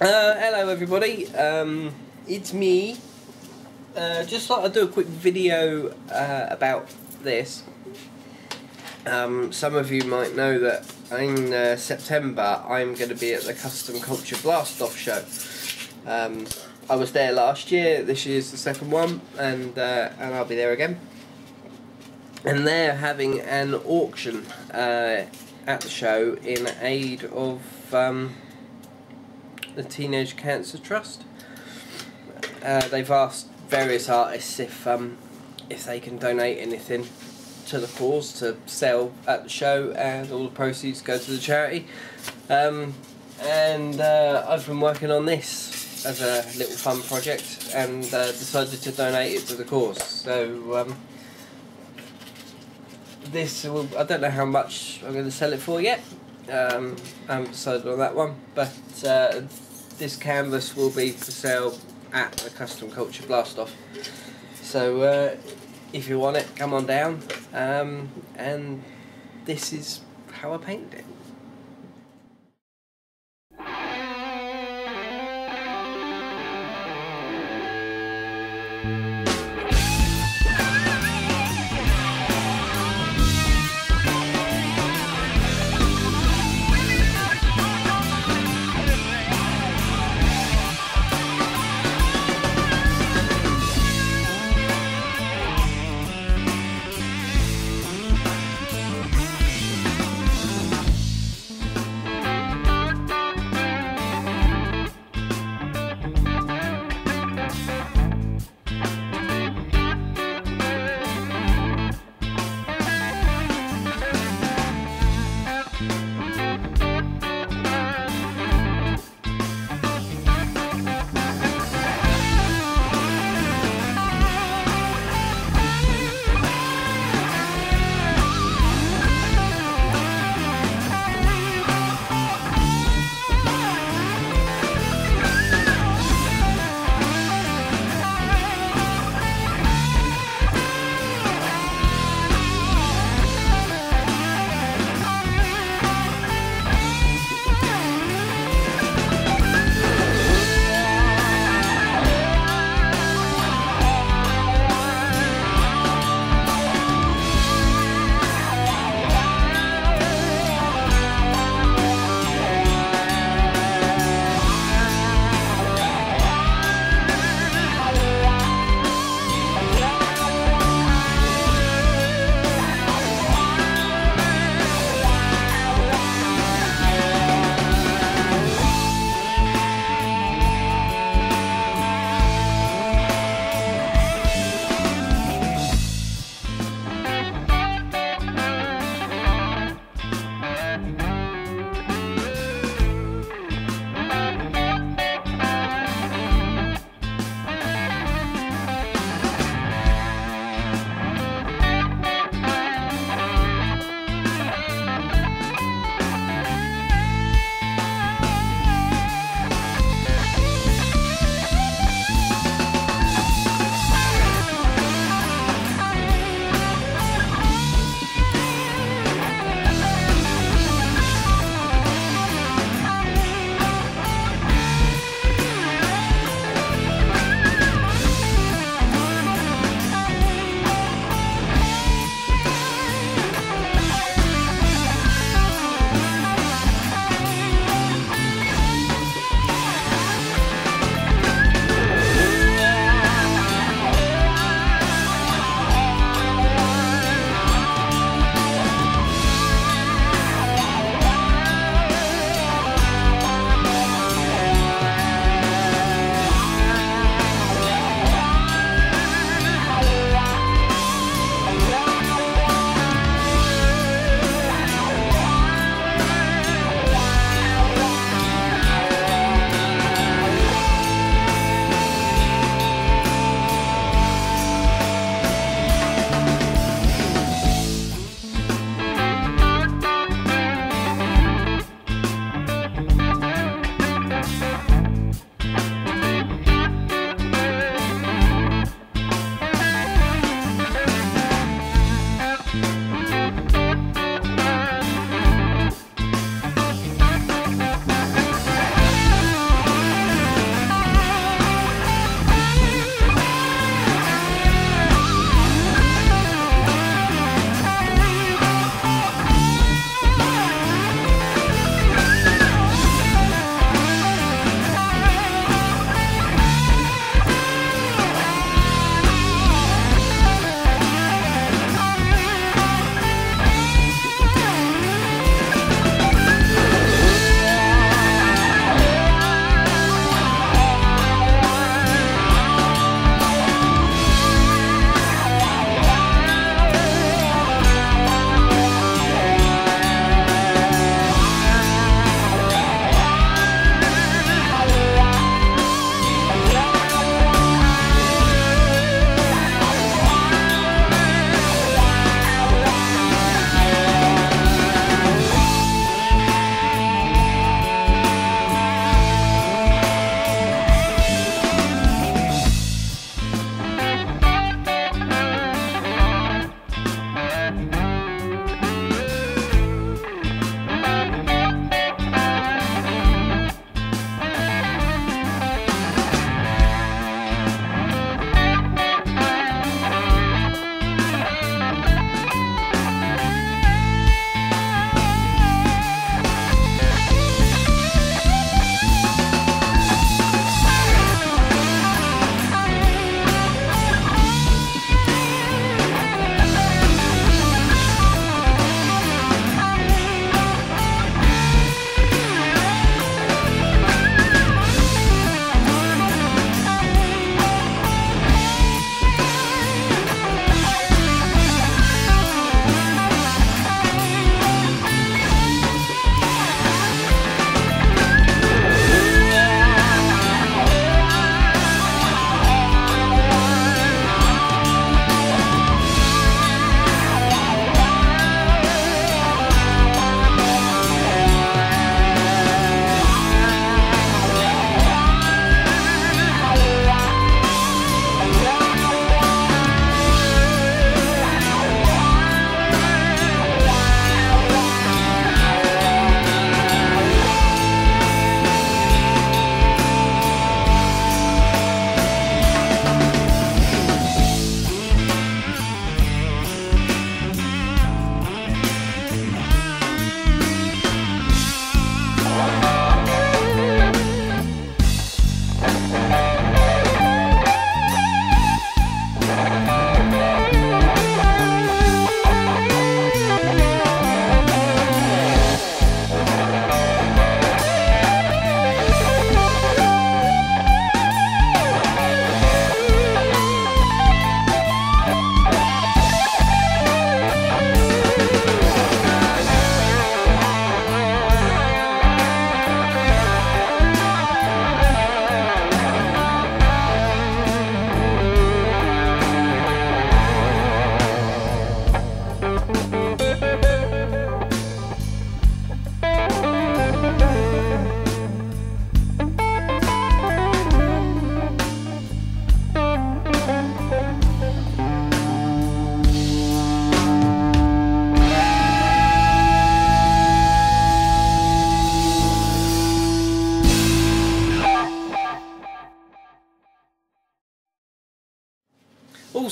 Uh, hello everybody, um, it's me. Uh, just thought I'd do a quick video uh, about this. Um, some of you might know that in uh, September I'm going to be at the Kustom Kulture Blastoff show. Um, I was there last year, this year's the second one, and, uh, and I'll be there again. And they're having an auction uh, at the show in aid of um, the Teenage Cancer Trust. Uh, they've asked various artists if um, if they can donate anything to the cause to sell at the show, and all the proceeds go to the charity. Um, and uh, I've been working on this as a little fun project, and uh, decided to donate it to the cause. So. Um, this will, I don't know how much I'm going to sell it for yet. Um, I haven't decided on that one, but uh, this canvas will be for sale at the Kustom Kulture Blastoff. So uh, if you want it, come on down. Um, and this is how I painted it.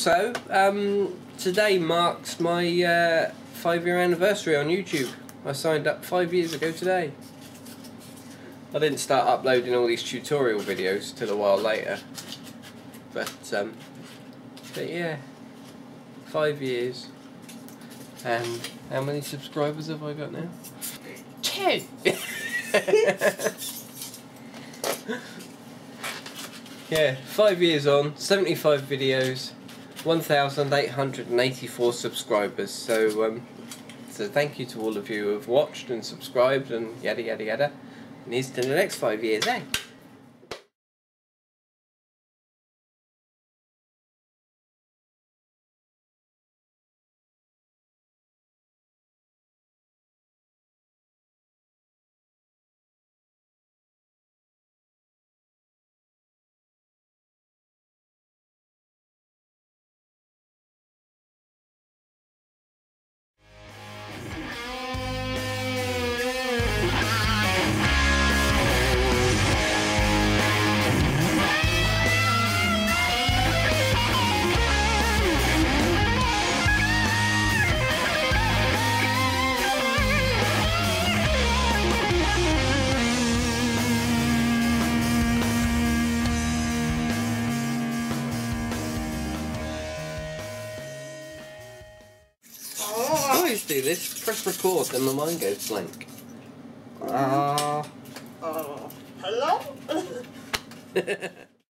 Also, um, today marks my uh, five year anniversary on YouTube. I signed up five years ago today. I didn't start uploading all these tutorial videos till a while later. But, um, but yeah, five years. And how many subscribers have I got now? Two! yeah, five years on, 75 videos, 1,884 subscribers. So, um, so thank you to all of you who have watched and subscribed and yada yada yada. And here's to the next five years, eh? Always do this. Press record, then my mind goes blank. Ah. Oh, hello?